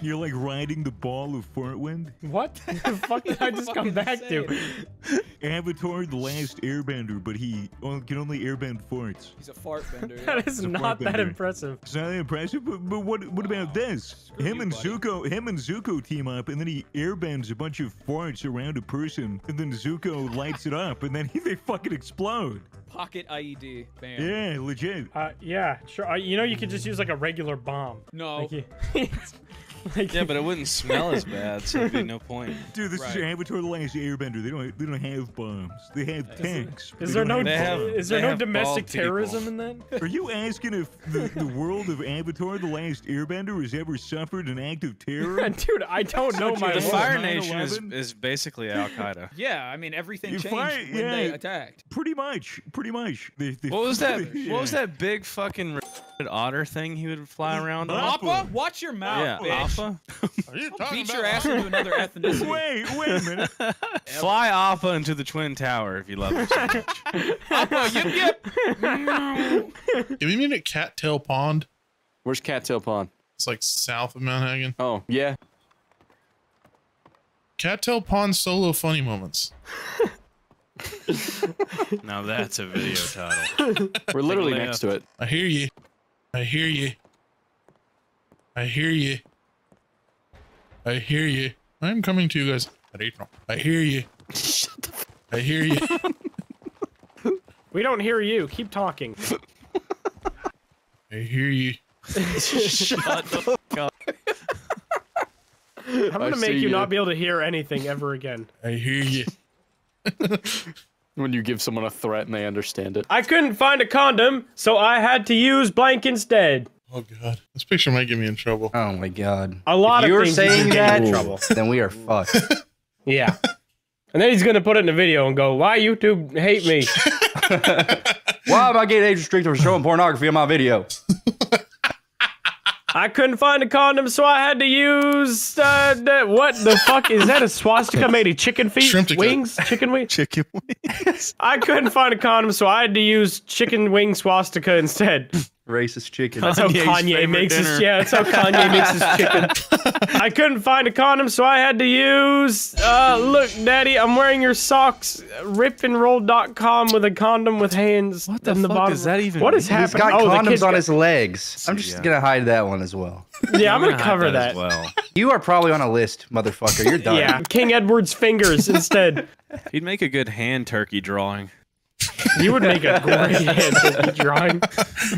You're like riding the ball of fart wind. What the fuck did I just come back to? Avatar: The Last Airbender, but he can only airbend farts. He's a fart bender. yeah. That is not that bender. impressive. It's not that impressive, but, but what what about this? Screw him you, and buddy. Zuko, him and Zuko team up, and then he airbends a bunch of farts around a person, and then Zuko lights it up, and then he, they fucking explode. Pocket IED. Bam. Yeah, legit. Uh, yeah, sure. Uh, you know, you could just use like a regular bomb. No. Like, you, like Yeah, but it wouldn't smell as bad, so there'd be no point. Dude, this is Right. Avatar: The Last Airbender. They don't they don't have bombs. They have tanks. is They there no They have- is there no domestic bald people. terrorism in that? Are you asking if the, the world of Avatar: The Last Airbender has ever suffered an act of terror? Dude, I don't know my The Well, Fire. Nation is, is basically Al Qaeda. Yeah, I mean everything You changed fight- when they attacked. Pretty much, pretty much. They, they, What was that? Yeah. What was that big fucking retarded otter thing he would fly around on? Appa. Appa, watch your mouth, Yeah, bitch. Alpha. Are you I'll talking beat about your ass into another ethnicity. Wait, wait a minute. Fly Alpha into the Twin Tower if you love it so much. Appa, yip yip. Have you mean at Cattail Pond? Where's Cattail Pond? It's like south of Mount Hagen. Oh, yeah. Cattail Pond solo funny moments. Now that's a video title. We're literally next to it. I hear you. I hear you. I hear you. I hear you. I'm coming to you guys. I hear you. I hear you. We don't hear you. Keep talking. I hear you. Shut the fuck up. I'm gonna I make you you. not be able to hear anything ever again. I hear you. When you give someone a threat and they understand it. I couldn't find a condom, so I had to use blank instead. Oh god. This picture might get me in trouble. Oh my god. A lot if of you're things saying you can that, in trouble. then we are fucked. Yeah. And then he's gonna put it in a video and go, "Why YouTube hate me?" Why am I getting age restricted for showing pornography on my video? I couldn't find a condom, so I had to use uh, what the fuck is that? A swastika made of chicken feet, Shrimptica. wings, chicken wings. Chicken wings. I couldn't find a condom, so I had to use chicken wing swastika instead. Racist chicken. That's how Kanye's Kanye favorite makes his yeah. That's how Kanye makes his chicken. I couldn't find a condom, so I had to use. Uh, look, Daddy, I'm wearing your socks. Ripandroll.com with a condom with hands. What the in the fuck bottom. does that even What is mean? He's happening? got oh, the condoms on got- his legs. I'm just Yeah. gonna hide that one as well. Yeah, I'm gonna hide cover as that. well. You are probably on a list, motherfucker. You're done. Yeah, King Edward's fingers instead. He'd make a good hand turkey drawing. You would make a great hand turkey drawing.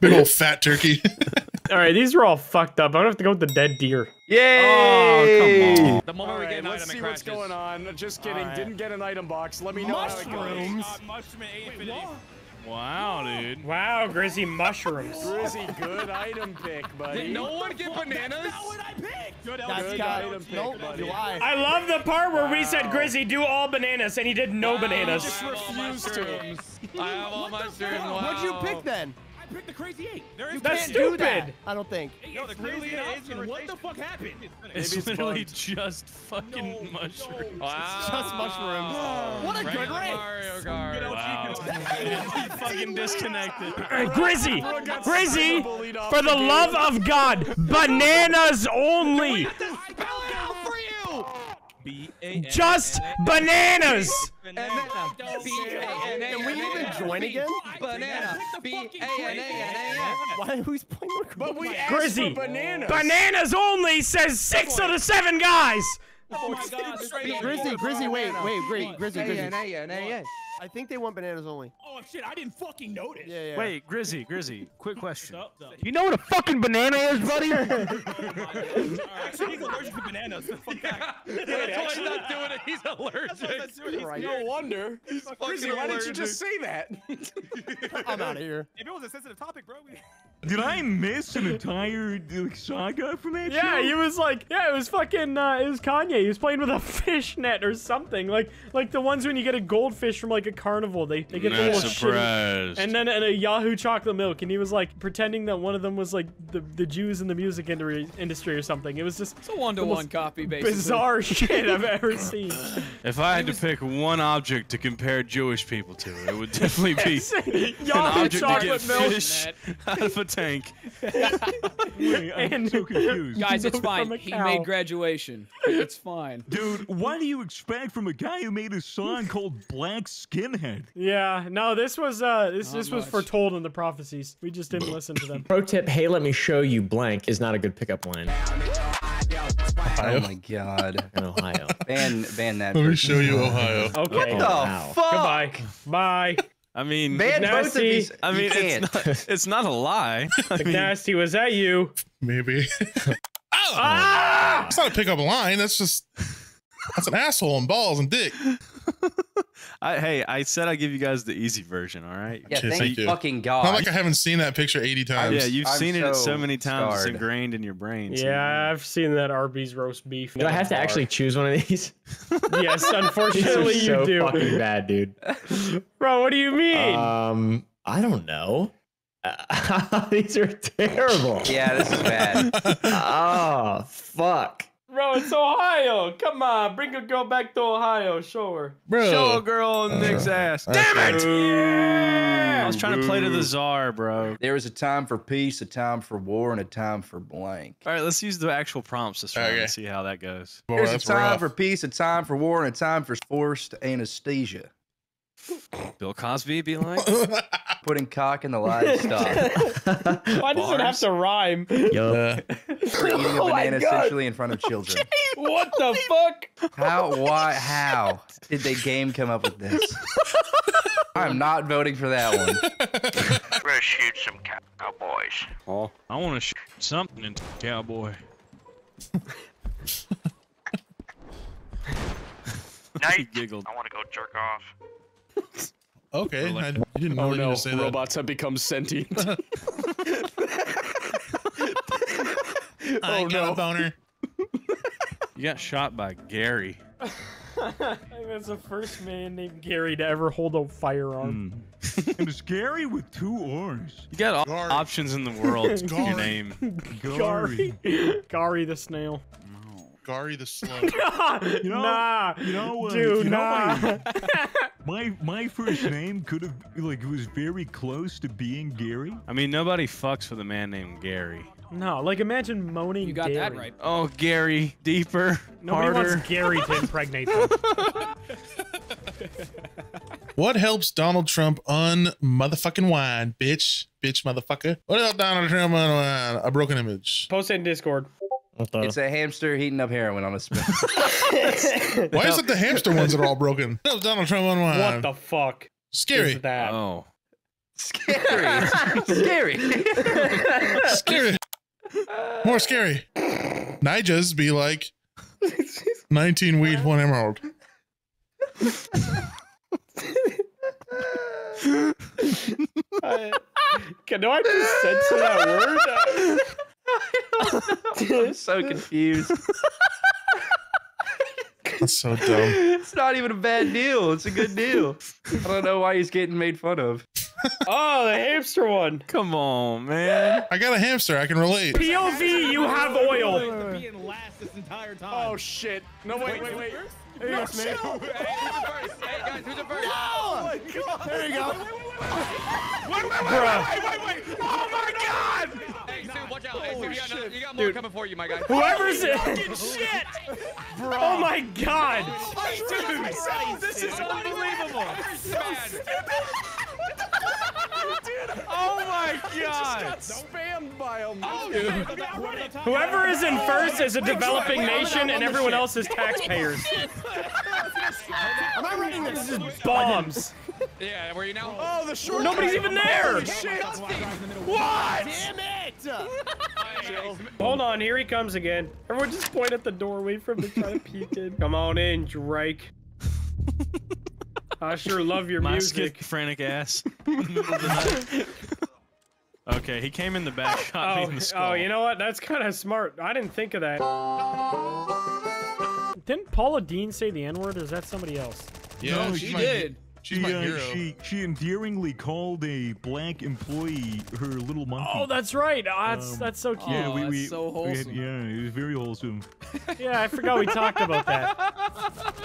Big old fat turkey. All right, these are all fucked up. I'm gonna have to go with the dead deer. Yay! Oh, come on. The moment we get an let's item, see what's crashes. going on. Just kidding. Didn't get an item box. Let me know how it goes. Mushrooms. Wow, dude. Wow, Grizzy mushrooms. Grizzy, good item pick, buddy. Did no one get bananas? good That's item pick, buddy. I love the part where we said Grizzy do all bananas and he did no bananas. Just refused to. I have all my mushrooms. Wow. What'd you pick then? I picked the crazy eight. There is That's Can't do that. stupid. I don't think. no, the crazy eight. And what the fuck happened? It's literally just fucking mushrooms. Wow. Just mushrooms. What a good Regular rate. Mario Kart. Wow. fucking disconnected. Grizzy, Grizzy, for the love of God, bananas only. Just bananas. Can we even join again? Banana. Why? Who's playing? But we Grizzy, bananas only says six of the seven guys. Grizzy, Grizzy, wait, wait, great, Grizzy, Grizzy. I think they want bananas only. Oh shit! I didn't fucking notice. Yeah, yeah. Wait, Grizzy, Grizzy, quick question. You know what a fucking banana is, buddy? Oh, Actually, he's allergic to bananas. Fuck that. That's why he's not doing it. He's allergic. Right. No wonder. Grizzy, why didn't you just say that? I'm out of here. If it was a sensitive topic, bro. We... Did I miss an entire like, saga from that Yeah, show? he was like, yeah, it was fucking, uh, it was Kanye. He was playing with a fish net or something, like, like the ones when you get a goldfish from like a carnival. They, they get the Not little shitty. surprised. And then and a Yahoo chocolate milk, and he was like pretending that one of them was like the the Jews in the music industry industry or something. It was just It's a one-to-one copy, basically. bizarre shit I've ever seen. if I had to pick one object to compare Jewish people to, it would definitely be an Yahoo object to get milk. fish out of a tank. Wait, I'm And- so confused. Guys, it's fine. He made graduation. It's fine. Dude, what do you expect from a guy who made a song called Black Skinhead? Yeah, no, this was uh this Not this was much. foretold in the prophecies. We just didn't listen to them. Pro tip, hey, let me show you blank is not a good pickup line Oh my god. in Ohio. Ban ban that. Let me show you Ohio. Okay. Oh, wow. Goodbye. Bye. I mean, Ban both of Nasty. these. I mean, it's not, it's not a lie. I mean, Nasty, was that you? Maybe. oh, Ah! it's not a pickup line. That's just that's an asshole and balls and dick. I, hey, I said I'd give you guys the easy version. All right. Yeah, Okay, thank, thank you. fucking god. Not God. like I haven't seen that picture 80 times. Yeah, you've I'm seen it so so many times. It's ingrained in your brain. so- Yeah, I've seen that Arby's roast beef. Do I have to actually choose one of these? Yes, These are unfortunately so you do. fucking bad, dude. Bro, what do you mean? Um, I don't know. these are terrible. yeah, this is bad. Oh, fuck. Bro, it's Ohio. Come on, bring a girl back to Ohio. Show her. Bro. Show a girl in uh, Nick's ass. Damn it! Yeah! I was trying to play to the czar, bro. There is a time for peace, a time for war, and a time for blank. All right, let's use the actual prompts this round Okay. and see how that goes. Boy, There's a time rough. for peace, a time for war, and a time for forced anesthesia. Bill Cosby be like, Putting cock in the livestock. Why does it have to rhyme? Yo, Uh, for eating a Oh my banana God. essentially in front of children. what the fuck? How, why, how did the game come up with this? I'm not voting for that one. Let's shoot some cowboys. Oh, I want to shoot something into cowboy. Night. giggled. I want to go jerk off. Okay, I, oh, you didn't oh no! need to say that. Robots have become sentient. I oh got no! a boner. You got shot by Gary. I think that's the first man named Gary to ever hold a firearm. Hmm. And it's Gary with two R's. You got all Gary. options in the world to your Gary. name. Gary. Gary the snail. Gary the slow. You know, nah. you know, uh, Dude, you know nah. my, my my first name could have like it was very close to being Gary. I mean, nobody fucks with a man named Gary. no, like imagine moaning You got that Gary. right. Oh, Gary, deeper, Nobody harder. wants Gary to impregnate them. What helps Donald Trump un motherfucking wine, bitch, bitch, motherfucker? What helps Donald Trump unwind? A broken image. Post it in Discord. What the? It's a hamster heating up heroin on a spit. Why is it the hamster ones that are all broken? What helps Donald Trump on one. What the fuck Scary. is that? Oh, Scary. Scary. Scary. More scary. Nijas be like 19 weed, one emerald. I- can do I just censor that word? I'm so confused. That's so dumb. It's not even a bad deal. It's a good deal. I don't know why he's getting made fun of. oh, the hamster one. come on, man. I got a hamster. I can relate. POV, you have oil. Being last this entire time. Oh shit! No wait, wait, wait. There you go, Snake. Hey, who's it first? Hey, guys, who's it first? There you go. Bruh. Wait, wait, wait! Oh my god! Hey, Sue, watch out. Hey, Sue, you got, you got more Dude. coming for you, my guy. Whoever's it. Shit! Oh my god. Dude, this is unbelievable! Oh my god. Spammed by him. Oh, shit. Whoever is in first is a developing nation and everyone else is taxpayers. Am I reading this? This is bombs. Yeah, where are you now? Oh, the short. Nobody's even there. What? Damn it! Hold on, here he comes again. Everyone just point at the doorway him to try to peek in. Come on in, Drake. I sure love your My music. schizophrenic ass. Okay, he came in the back, shot me Oh, in the skull. oh, you know what? That's kind of smart. I didn't think of that. Didn't Paula Deen say the N word, or is that somebody else? Yeah, No, she's she my- did. She's She, my uh, hero. she she endearingly called a black employee her little monkey. Oh, that's right. Ah, that's Um, that's so cute. yeah, Oh, we, that's we, so we had- yeah, it was very wholesome. Yeah, I forgot we talked about that.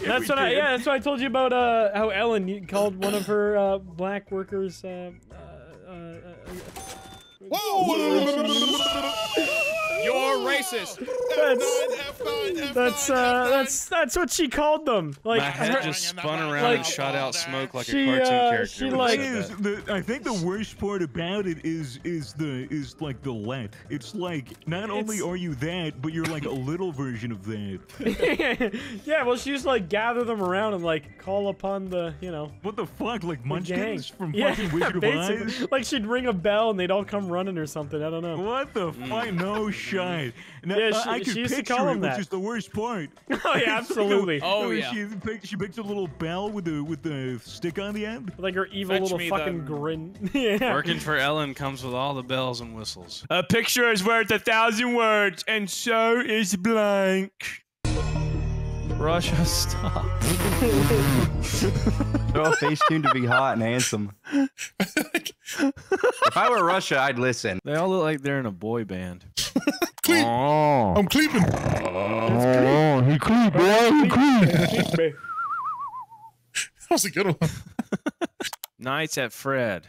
that's what I yeah, that's what I told you about uh how Ellen called one of her uh black workers uh You're racist. That's that's uh that's that's what she called them. Like My head her- just spun around like, and shot out smoke like she, a cartoon uh, character. she when you like- is the I think the worst part about it is is the is like the let. It's like not only are you that, but you're like a little version of that. yeah, well, she used to like gather them around and like call upon the, you know, What the fuck? Like munchkins from yeah, fucking Wizard of. Oz? Like she'd ring a bell and they'd all come running or something. I don't know. What the fuck? No shot. Now, Yeah, I- she- I could she used to picture call it, him which that. is the worst part. Oh yeah, absolutely. Oh, No, yeah. She picked, she picked a little bell with the with the stick on the end. Like her evil Fetch little fucking the- grin. yeah. Working for Ellen comes with all the bells and whistles. A picture is worth a thousand words, and so is blank. Russia, stop. They're all face tuned to be hot and handsome. if I were Russia, I'd listen. They all look like they're in a boy band. Cleep. Oh. I'm cleeping. Oh, he creep, boy, he creep. That was a good one. Nights at Fred.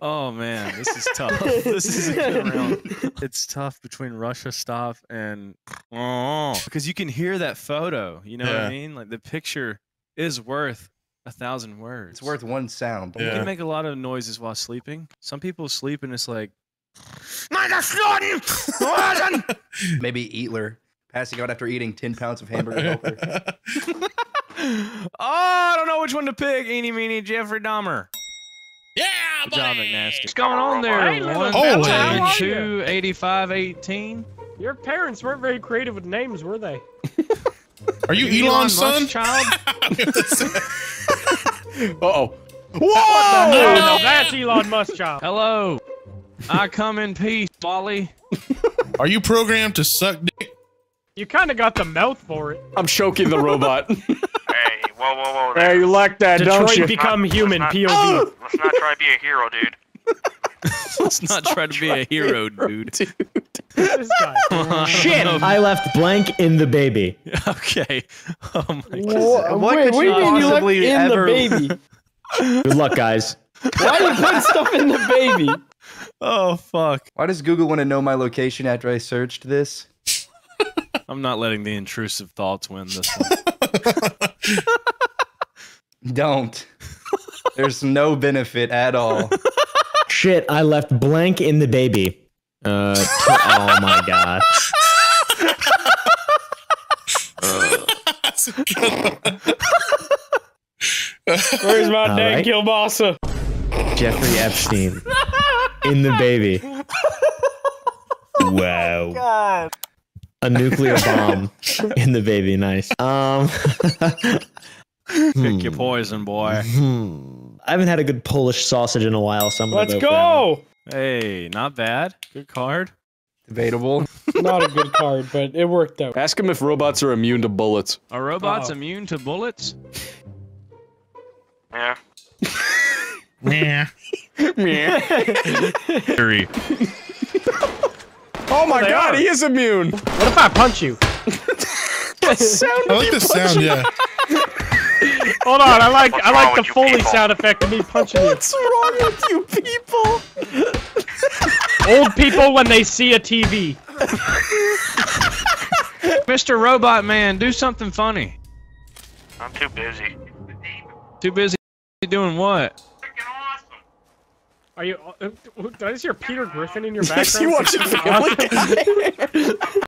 oh man, this is tough. this is a good round. It's tough between Russia stuff and oh, because you can hear that photo. You know what I mean? Like the picture is worth a thousand words. It's worth one sound. You can make a lot of noises while sleeping. Some people sleep and it's like Maybe Eatler passing out after eating 10 pounds of hamburger helper. oh, I don't know which one to pick. Eeny, meeny, Jeffrey Dahmer. Yeah, Good job, buddy. McNasty. What's going on there? Hey, One, Holy. Two, 85, 18. Your parents weren't very creative with names, were they? Are you Elon's son? child? Uh-oh. Oh, no, that's Elon Musk child. Hello. I come in peace, WALL-E. Are you programmed to suck dick? You kind of got the mouth for it. I'm choking the robot. Hey, whoa, whoa, whoa. hey, you like that, don't Detroit you? become Let's human. not- POV. Let's not try to be a hero, dude. Let's not try to be a hero, dude. this guy. Shit! I left blank in the baby. okay. Oh my god. What could you possibly ever... The baby? Good luck, guys. Why are you put stuff in the baby? Oh fuck. Why does Google want to know my location after I searched this? I'm not letting the intrusive thoughts win this one. Don't. There's no benefit at all. Shit, I left blank in the baby. Uh, t- oh my god. That's a good one. Where's my All dang right. kielbasa? Jeffrey Epstein in the baby. Wow. A nuclear bomb in the baby. Nice. Um. Pick your poison, boy. hmm. I haven't had a good Polish sausage in a while, so I'm gonna Let's go. for that one. go. Hey, not bad. Good card. Debatable. Not a good card, but it worked out. Ask him if robots are immune to bullets. Are robots Oh. immune to bullets? Yeah. Nah. Three. Oh my they god, are. he is immune! What if I punch you? I like the sound, yeah. Hold on, I like What's I like the with Foley people? sound effect of me punching you. What's wrong with you people? Old people when they see a TV. Mr. Robot Man, do something funny. I'm too busy. Too busy doing what? Are you? Uh, did I just hear Peter Griffin in your Yes, background? you watching Family Guy?